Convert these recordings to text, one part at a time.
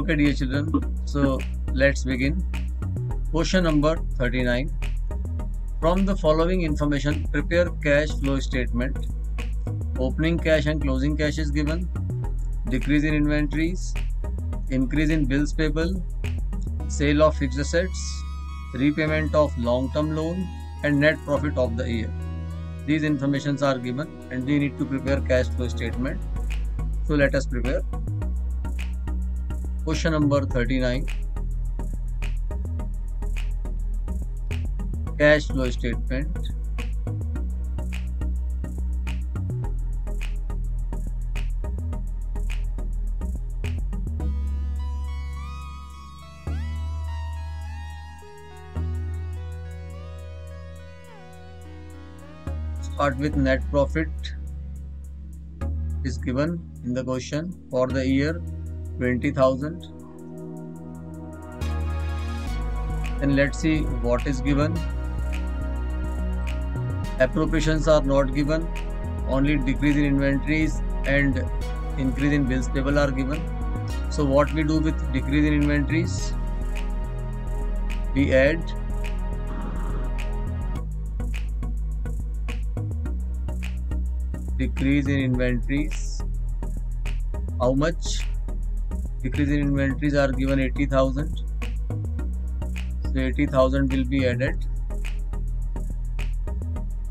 Okay, dear children, so let's begin. Question number 39. From the following information, prepare cash flow statement. Opening cash and closing cash is given. Decrease in inventories, increase in bills payable, sale of fixed assets, repayment of long-term loan, and net profit of the year. These informations are given and we need to prepare cash flow statement. So let us prepare. Question number 39. Cash flow statement. Start with net profit is given in the question for the year 20,000 and let's see what is given. Appropriations are not given. Only decrease in inventories and increase in bills payable are given. So what we do with decrease in inventories? We add decrease in inventories. How much decrease in inventories are given 80000 so 80000 will be added.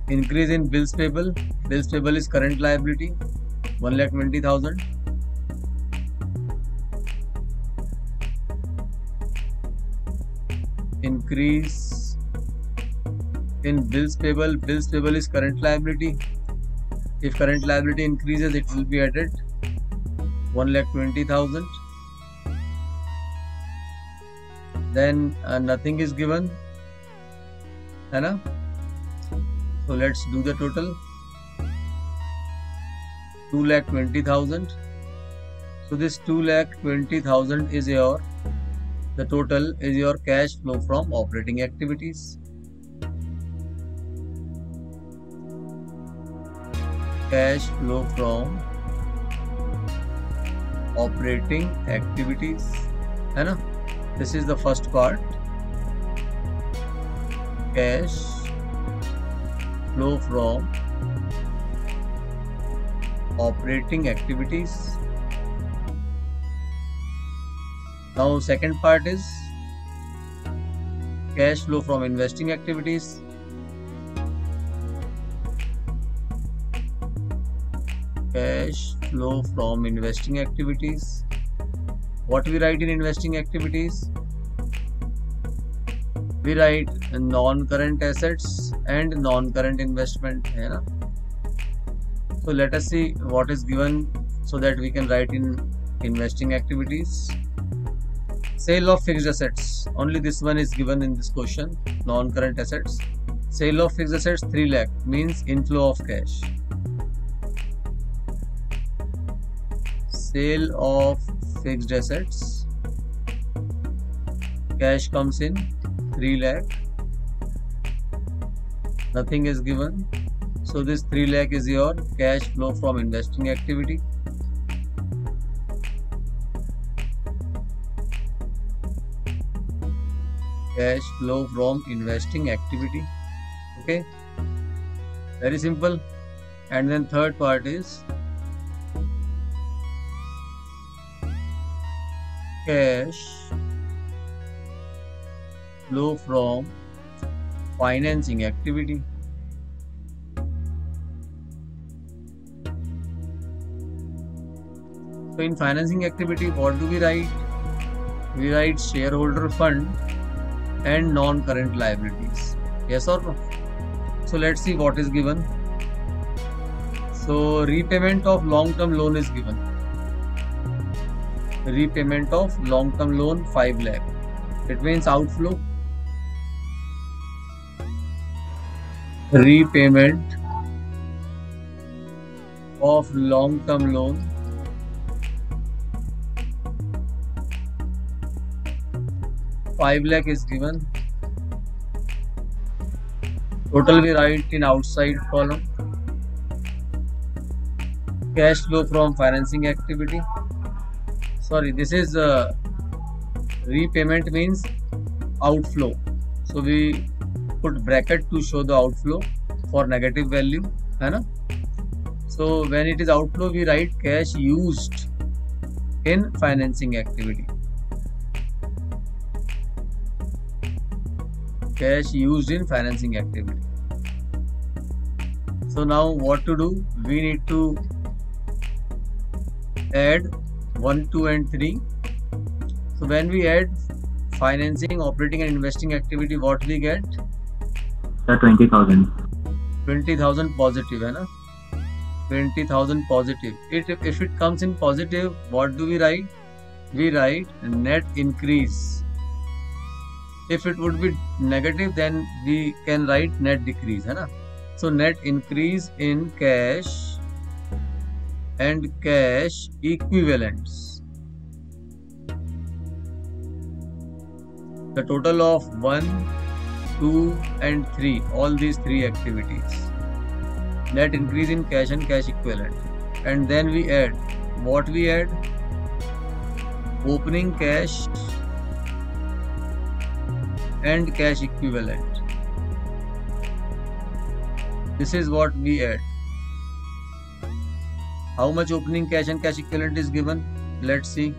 Increase in bills payable. Bills payable is current liability 120000 increase in bills payable. Bills payable is current liability. If current liability increases it will be added 1 lakh 20000 then uh, nothing is given है ना so let's do the total 2 lakh 20000 so this 2 lakh 20000 is your the total is your cash flow from operating activities cash flow from operating activities है ना This is the first part cash flow from operating activities. Now second part is cash flow from investing activities. Cash flow from investing activities what we write in investing activities we write non-current assets and non-current investment na? so let us see what is given so that we can write in investing activities. Sale of fixed assets. Only this one is given in this question non-current assets. Sale of fixed assets 3 lakh means inflow of cash. Sale of fixed assets. Cash comes in 3 lakh. Nothing is given. So this 3 lakh is your cash flow from investing activity. Cash flow from investing activity. Okay? Very simple. And then third part is cash flow from financing activity. So in financing activity, what do we write? We write shareholder fund and non-current liabilities. Yes or no? So let's see what is given. So repayment of long-term loan is given repayment of long term loan 5 lakh it means outflow repayment of long term loan Five lakh is given. Total we write in outside column. Cash flow from financing activity sorry this is uh, repayment means outflow. So we put bracket to show the outflow for negative value है ना? So when it is outflow we write cash used in financing activity. Cash used in financing activity. So now what to do? We need to add one two and three so when we add financing operating and investing activity what we get twenty thousand positive है ना twenty thousand positive it if it comes in positive what do we write we write net increase if it would be negative so net increase in cash and cash equivalents. The total of 1 2 and 3 all these three activities. Net increase in cash and cash equivalent. And then we add what we add? Opening cash and cash equivalent. This is what we add how much opening cash and cash equivalent is given? Let's see.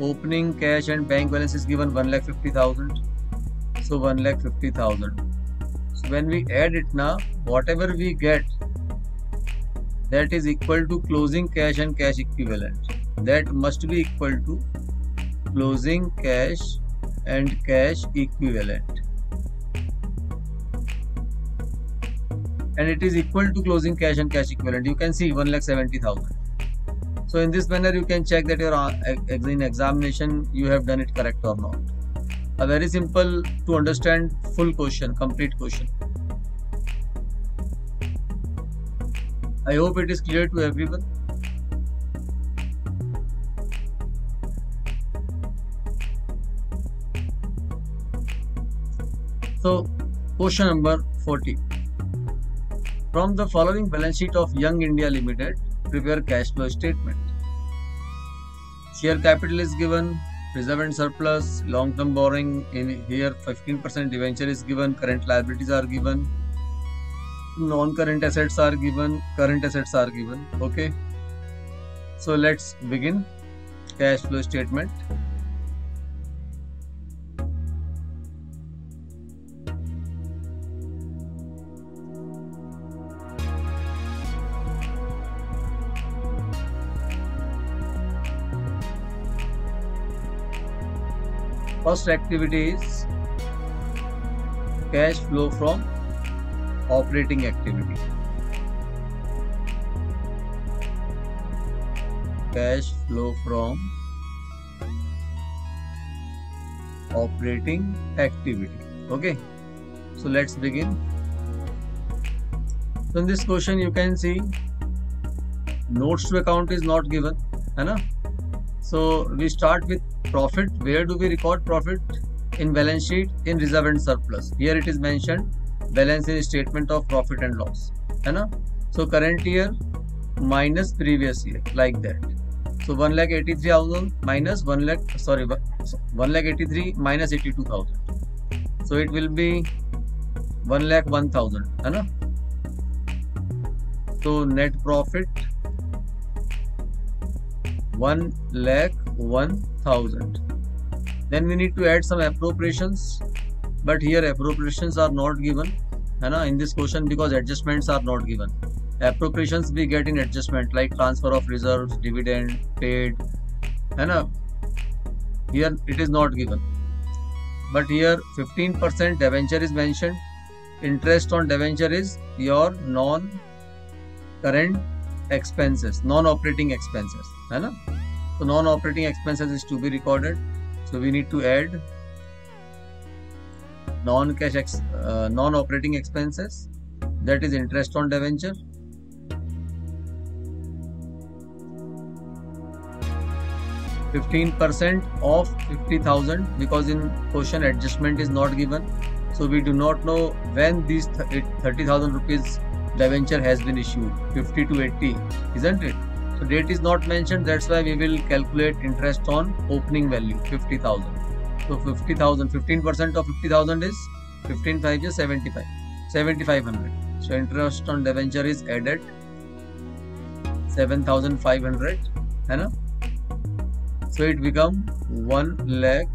Opening cash and bank balance is given 1 lakh 50000 so 1 lakh 50000 so when we add it now whatever we get that is equal to closing cash and cash equivalent. That must be equal to closing cash and cash equivalent and it is equal to closing cash and cash equivalent. You can see 1 lakh 70000 so in this manner you can check that your uh, in examination you have done it correct or not. A very simple to understand full question complete question. I hope it is clear to everyone. So question number 40 from the following balance sheet of young india limited prepare cash flow statement share capital is given reserve and surplus, long-term borrowing in here 15% debenture is given, current liabilities are given, non-current assets are given, current assets are given. Okay. So let's begin cash flow statement. First activity is cash flow from operating activity. Cash flow from operating activity. Okay, so let's begin. So in this question, you can see notes to account is not given, है? So we start with profit where do we record profit in balance sheet in reserve and surplus here it is mentioned balance in statement of profit and loss है ना so current year minus previous year like that so 1 lakh 83000 minus 1 lakh sorry 1 lakh 83 minus 82000 so it will be 1 lakh 1000 है ना so net profit 1 lakh 1000 then we need to add some appropriations but here appropriations are not given Hana, in this question because adjustments are not given. Appropriations we get in adjustment like transfer of reserves dividend paid Hana. here it is not given. But here 15% debenture is mentioned. Interest on debenture is your non current expenses non operating expenses Hana. So non-operating expenses is to be recorded. So we need to add non-cash ex uh, non-operating expenses that is interest on debenture. Fifteen percent of fifty thousand because in question adjustment is not given, so we do not know when these thirty thousand rupees debenture has been issued. Fifty to eighty, isn't it? So date is not mentioned. That's why we will calculate interest on opening value 50,000. So 50,000, 15% of 50,000 is 15 5 is 75, 7500. So interest on debenture is added 7500 है ना so it become 1 lakh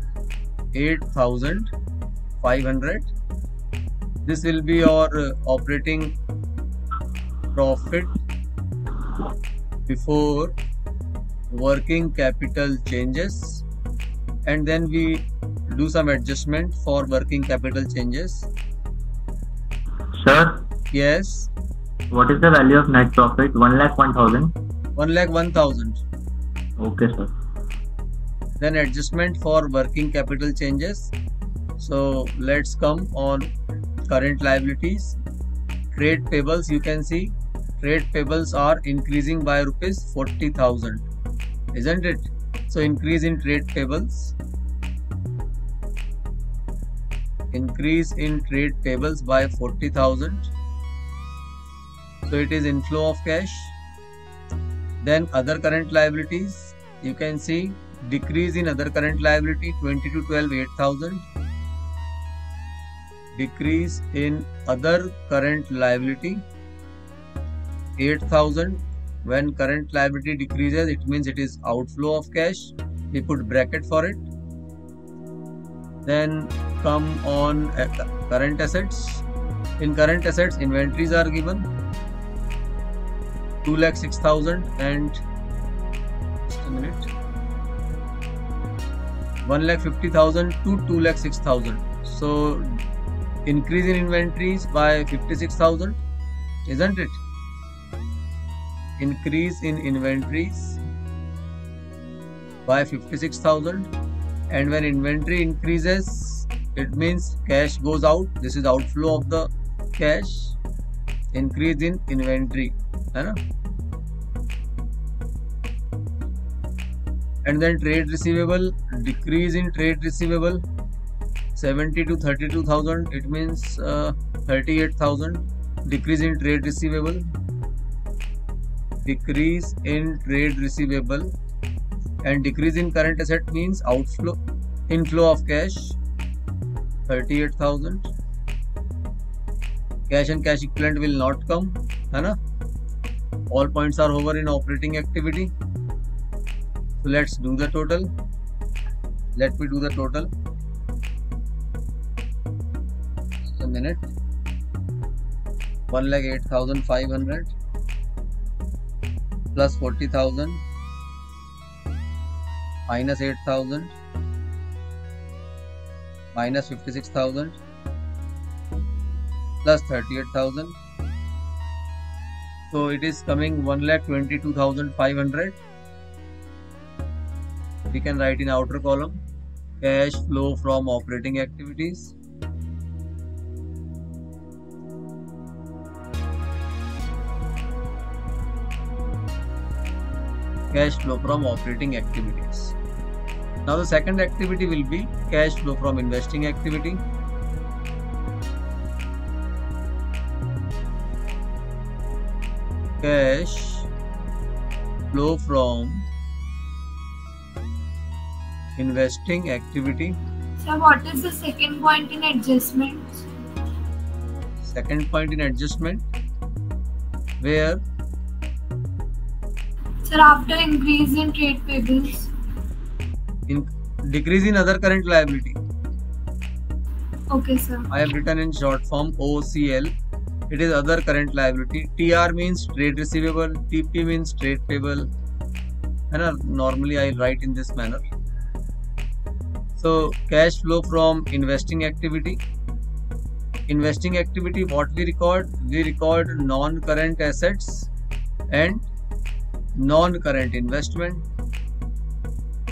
8500 this will be your uh, operating profit before working capital changes. And then we do some adjustment for working capital changes. Sir, yes. What is the value of net profit? 1 lakh 1000. 1 lakh 1000 Okay, sir. then adjustment for working capital changes. So let's come on current liabilities. Trade payables you can see trade payables are increasing by rupees 40000 isn't it? So increase in trade payables. Increase in trade payables by 40000 so it is inflow of cash. Then other current liabilities. You can see decrease in other current liability 20 to 12 8000 decrease in other current liability 8000 when current liability decreases it means it is outflow of cash. We put bracket for it. Then come on current assets. In current assets inventories are given. 2 lakh 6000 and just a minute. 1 lakh 50,000 to 2 lakh 6,000. So increase in inventories by 56,000, isn't it? Increase in inventories by 56,000 and when inventory increases it means cash goes out. This is outflow of the cash increase in inventory and then trade receivable decrease in trade receivable 70 to 32000 it means uh, 38000 decrease in trade receivable decrease in trade receivable and decrease in current asset means outflow inflow of cash 38000 cash and cash equivalent will not come है ना all points are over in operating activity so let's do the total let me do the total Just a minute 1 lakh 8500 plus 40000 minus 8000 minus 56000 plus 38000 so it is coming 1 lakh 22500 we can write in outer column cash flow from operating activities cash flow from operating activities. Now the second activity will be cash flow from investing activity. Cash flow from investing activity. So what is the second point in adjustment? second point in adjustment where Sir, after increase in trade payables. in decrease in other current liability. Okay, sir. i have written in short form ocl it is other current liability. Tr means trade receivable tp means trade payable. And normally i write in this manner. So cash flow from investing activity. Investing activity what we record? We record non current assets and non current investment.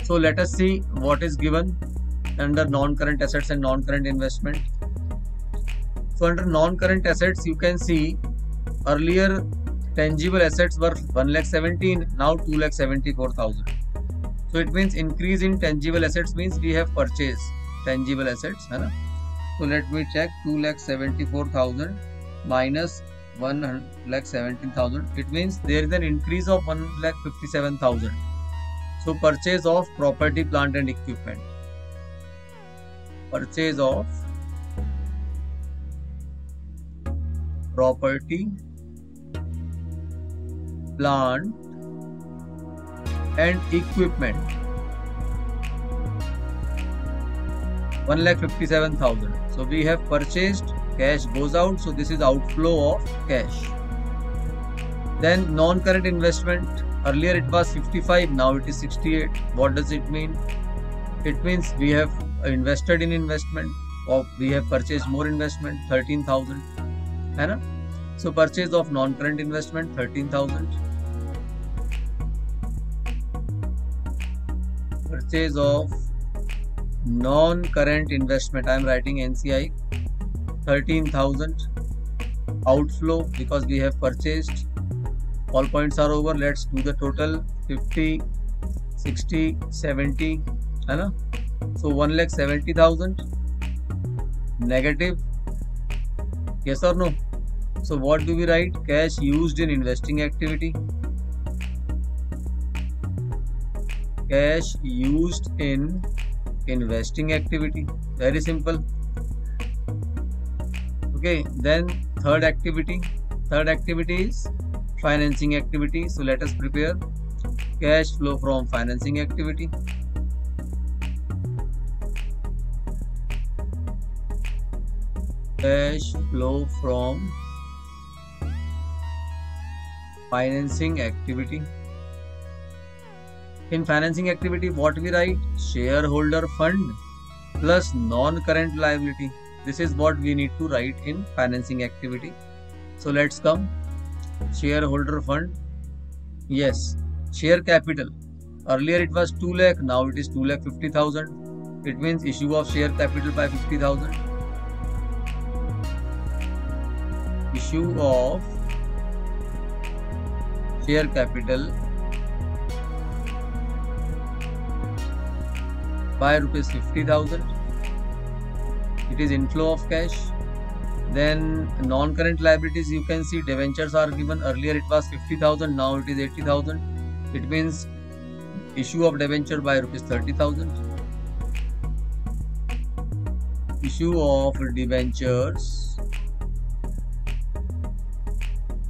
So let us see what is given under non current assets and non current investment. So under non current assets you can see earlier tangible assets were 1 lakh 17 now 2 lakh 74000 so it means increase in tangible assets means we have purchased tangible assets ना so let me check 2 lakh 74000 minus 1 lakh 17000 it means there is an increase of 1 lakh 57000 so purchase of property plant and equipment. Purchase of property plant and equipment. 1 lakh 57000 so we have purchased cash goes out so this is outflow of cash. Then non-current investment earlier it was 55 now it is 68 what does it mean? It means we have invested in investment or we have purchased more investment 13000 है ना so purchase of non-current investment 13000 purchase of non-current investment i am writing nci 13000 outflow because we have purchased. All points are over. Let's do the total. 50 60 70 है ना? So 1 lakh 70000 negative. Yes or no? So what do we write? Cash used in investing activity. Cash used in investing activity. Very simple okay then third activity third activity is financing activity so let us prepare cash flow from financing activity cash flow from financing activity in financing activity, what we write? Shareholder fund plus non-current liability. This is what we need to write in financing activity. So let's come. Shareholder fund. Yes. Share capital. Earlier it was 2 lakh. Now it is 2 lakh 50,000. It means issue of share capital by 50,000. Issue of share capital by rupees 50000 it is inflow of cash. Then non-current liabilities you can see debentures are given. Earlier it was 50000 now it is 80000 it means issue of debenture by rupees 30000 issue of debentures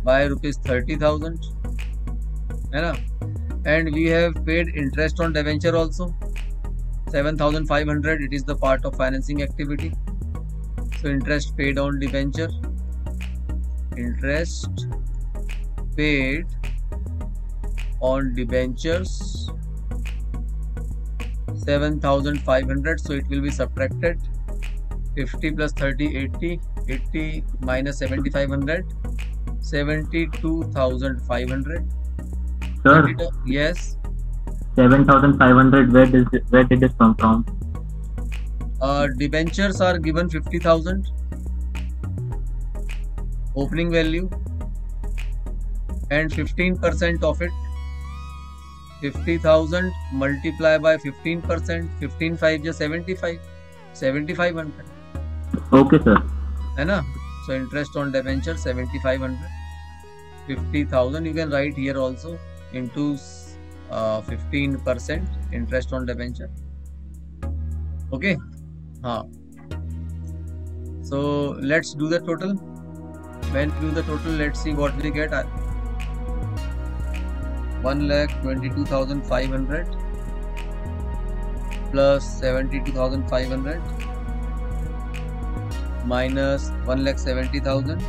by rupees 30000 and we have paid interest on debenture also. 7500 it is the part of financing activity so interest paid on debenture. Interest paid on debentures 7500 so it will be subtracted. 50 plus 30 80 80 minus 7500 72500 Sir, yes. 7,500, where did it, where did it come from? Debentures are given fifty thousand opening value and fifteen percent of it fifty thousand multiply by fifteen percent fifteen five या seventy five seventy five hundred okay sir है ना? So interest on debenture seventy five hundred fifty thousand you can write here also into fifteen percent interest on debenture okay. Huh. so let's do the total when we do the total let's see what we get 1 lakh 22500 plus 72500 minus 1 lakh 70000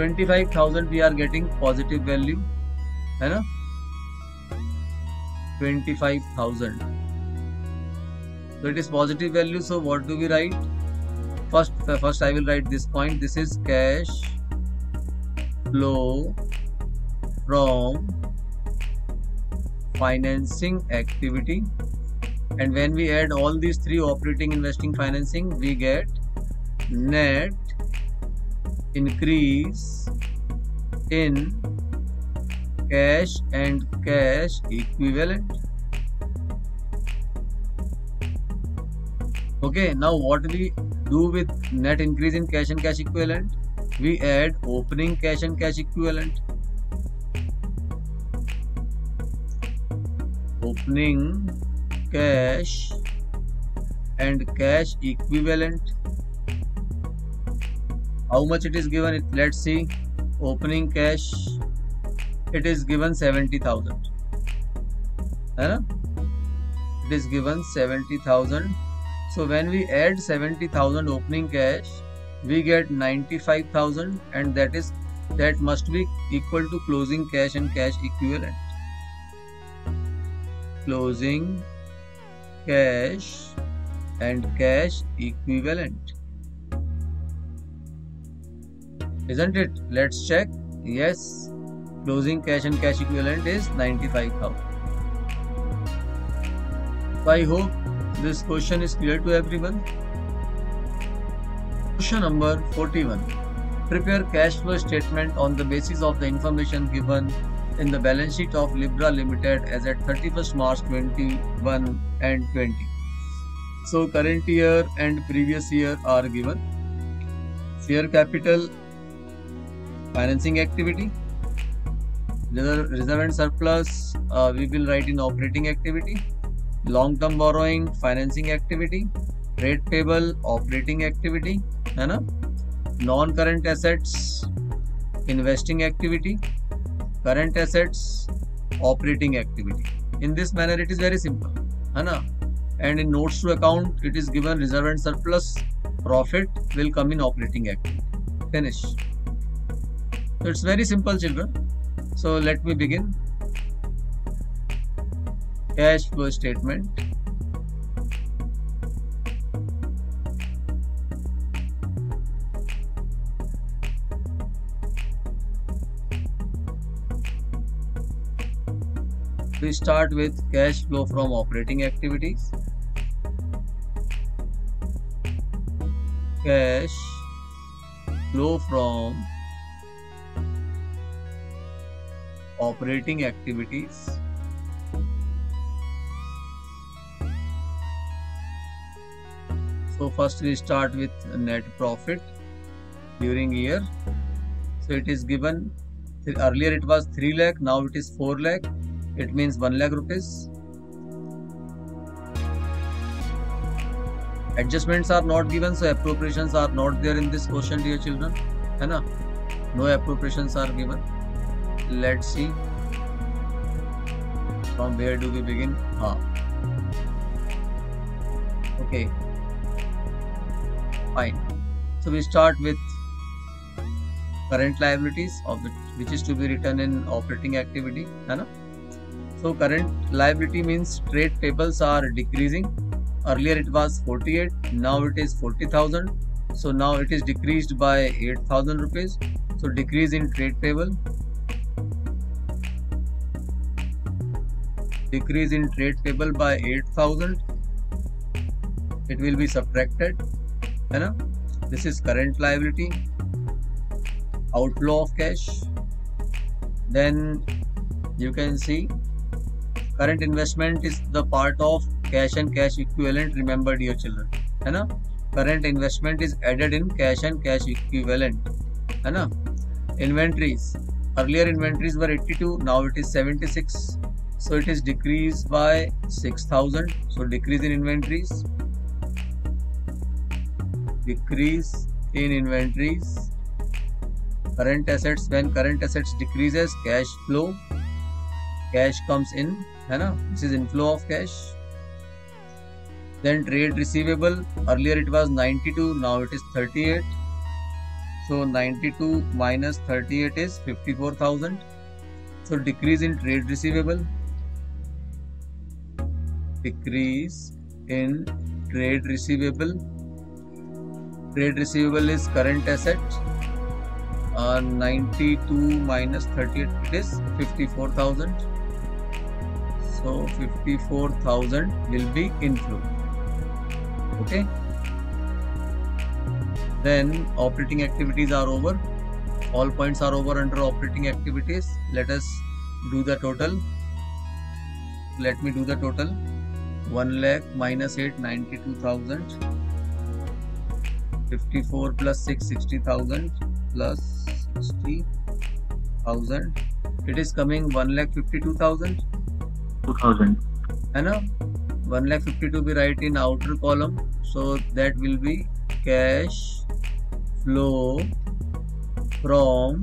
25000 we are getting positive value है ना 25000 so it is positive value so what do we write? First first i will write this point. This is cash flow from financing activity. And when we add all these three operating investing financing we get net increase in cash and cash equivalent okay now what we do with net increase in cash and cash equivalent? We add opening cash and cash equivalent. Opening cash and cash equivalent. How much it is given? Let's see. Opening cash it is given 70000 it is given 70000 so when we add 70000 opening cash we get 95000 and that is that must be equal to closing cash and cash equivalent. Closing cash and cash equivalent. Isn't it? Let's check. Yes. Closing cash and cash equivalent is 95000 so i hope this question is clear to everyone question number 41 prepare cash flow statement on the basis of the information given in the balance sheet of Libra Limited as at 31st March 21 and 20. So current year and previous year are given. Share capital, financing activity, reserve and surplus, uh, we will write in operating activity, long-term borrowing, financing activity, trade payable, operating activity, non-current assets, investing activity, current assets operating activity. In this manner it is very simple Hana? and in notes to account it is given reserve and surplus. Profit will come in operating activity. Finish. So it's very simple children. So let me begin cash flow statement. We start with cash flow from operating activities. Cash flow from operating activities so first we start with net profit during year. So it is given earlier it was 3 lakh now it is 4 lakh. It means 1 lakh rupees. Adjustments are not given so appropriations are not there in this question dear children. Hai na? No appropriations are given. Let's see. From where do we begin? Ha. Okay fine so we start with current liabilities of which is to be written in operating activity hai na so current liability means trade payables are decreasing. Earlier it was 48, now it is 40,000. So now it is decreased by 8,000 rupees. So decrease in trade payable. Decrease in trade payable by 8,000. It will be subtracted. This is current liability. Outflow of cash. Then you can see current investment is the part of cash and cash equivalent remember dear children है ना current investment is added in cash and cash equivalent है ना inventories earlier inventories were 82 now it is 76 so it is decreased by 6000 so decrease in inventories decrease in inventories current assets when current assets decreases cash flow cash comes in है ना? This is inflow of cash. Then trade receivable earlier it was 92 now it is 38 so 92 minus 38 is 54000 so decrease in trade receivable decrease in trade receivable trade receivable is current asset uh, 92 minus 38 it is 54000 so 54000 will be inflow. Okay? Then operating activities are over. All points are over under operating activities. Let us do the total. Let me do the total. 1 lakh minus 8 92000 54 plus 6 60000 plus 60000 it is coming 1 lakh 52000 2000 है ना? 1 lakh 52 we write in outer column. So that will be cash flow from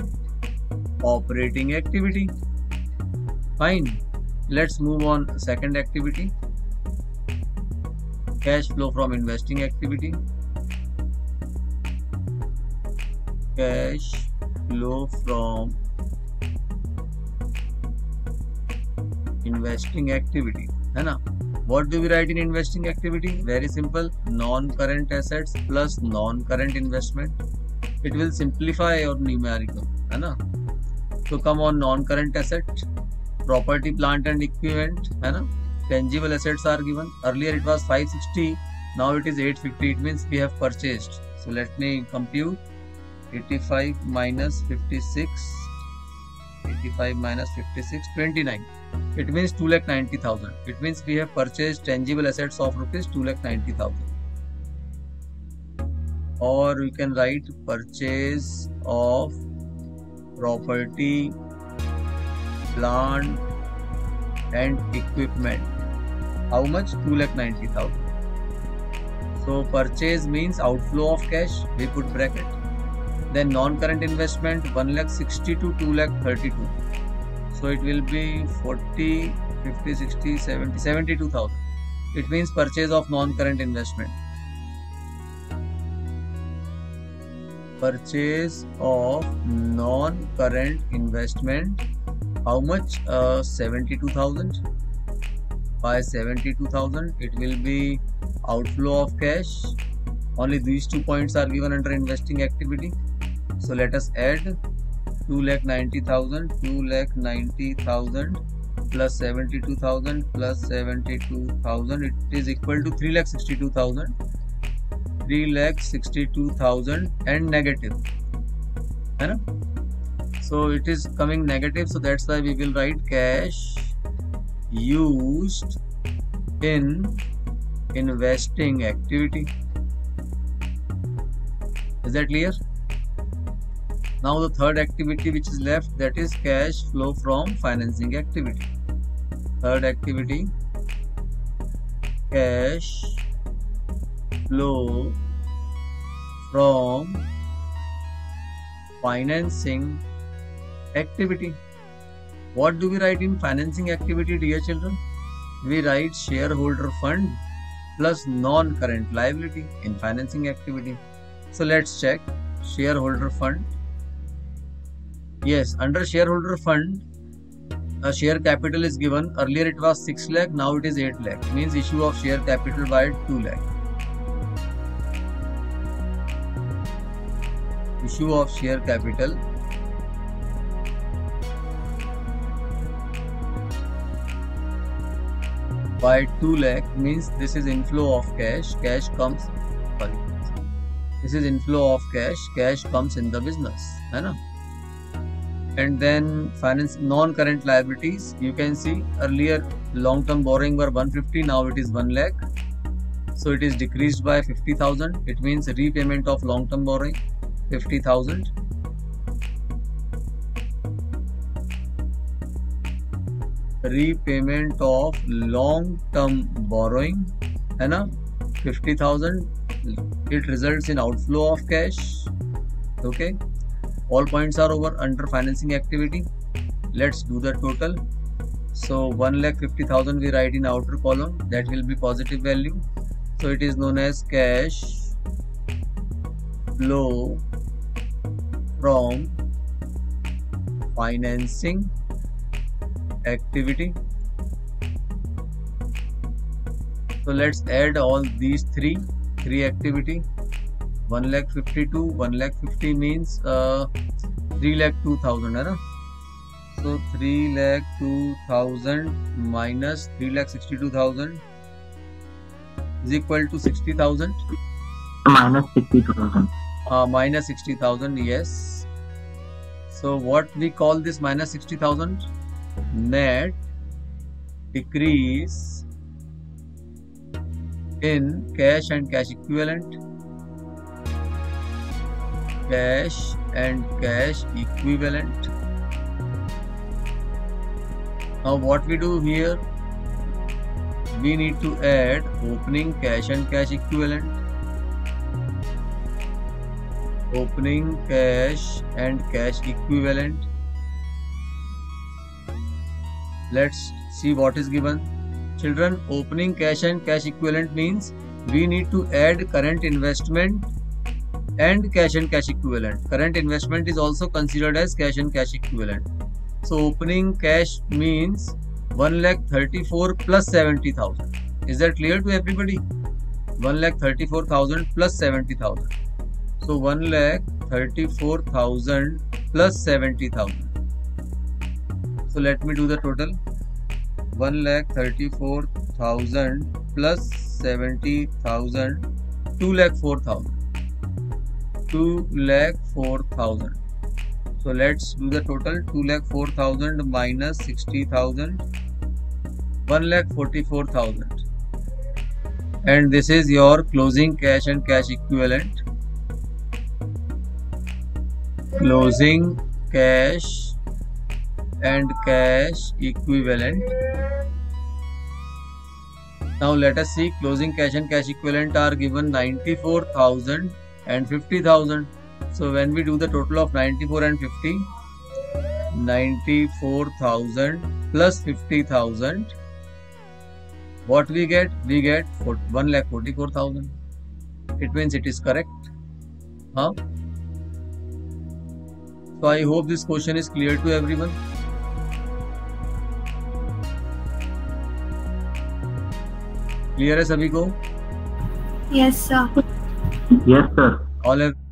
operating activity. Fine. Let's move on second activity. Cash flow from investing activity cash flow from investing activity है ना what do we write in investing activity very simple non current assets plus non current investment it will simplify your numerical है ना so come on non current asset property plant and equipment है ना tangible assets are given earlier it was 560 now it is 850 it means we have purchased so let me compute 85 minus 56 85 minus 56 29 it means 2 lakh 90000 it means we have purchased tangible assets of rupees 2 lakh 90000 or we can write purchase of property plant and equipment. How much? 2 lakh 90000 so purchase means outflow of cash we put bracket then non-current investment 1 lakh 60 to 2 lakh 32 so it will be 40 50 60 70 72000 it means purchase of non-current investment. Purchase of non-current investment how much? Uh, 72000 by 72000 it will be outflow of cash. Only these two points are given under investing activity so let us add 2 lakh 90,000 2 lakh 90,000 plus 72,000 plus 72,000 it is equal to 3 lakh 62,000 3 lakh 62,000 and negative. है so it is coming negative. So that's why we will write cash used in investing activity. Is that clear now the third activity which is left that is cash flow from financing activity. Third activity cash flow from financing activity. What do we write in financing activity dear children? We write shareholder fund plus non-current liability in financing activity. So let's check shareholder fund Yes, under shareholder fund, a share capital is given. Earlier it was 6 lakh, now it is 8 lakh. Means issue of share capital by 2 lakh. Issue of share capital by 2 lakh means this is inflow of cash. Cash comes, sorry. This is inflow of cash. Cash comes in the business. ना? And then finance non-current liabilities. You can see earlier long-term borrowing were 150 now it is 1 lakh. So it is decreased by 50000 it means repayment of long-term borrowing 50000 repayment of long-term borrowing है ना 50000 it results in outflow of cash okay all points are over under financing activity. Let's do the total. So 1 lakh 50000 we write in outer column. That will be positive value. So it is known as cash flow from financing activity. So let's add all these three three activity 1 lakh 52 1 lakh 50 means uh, 3 lakh 2000 है ना? So 3 lakh 2000 minus 3 lakh 62000 is equal to 60000 minus 60000 uh, minus 60000 yes. So what we call this minus 60000 net decrease in cash and cash equivalent cash and cash equivalent. Now what we do here? We need to add opening cash and cash equivalent. Opening cash and cash equivalent. Let's see what is given. Children opening cash and cash equivalent means we need to add current investment and cash and cash equivalent. Current investment is also considered as cash and cash equivalent. So opening cash means 1 lakh 34 plus 70000 is that clear to everybody? 1 lakh 34000 plus 70000 so 1 lakh 34000 plus 70000 so let me do the total. 1 lakh 34000 plus 70000 2 lakh 4000 2 lakh 4000 so let's do the total 2 lakh 4000 minus 60000 1 lakh 44000 and this is your closing cash and cash equivalent. Closing cash and cash equivalent. Now let us see closing cash and cash equivalent are given 94,000 and 50,000. So when we do the total of 94 and 50, 94,000 plus 50,000, what we get? We get 1 lakh 44,000. It means it is correct. Huh? So I hope this question is clear to everyone. Clear है सभी को Yes, sir. Yes, sir. All all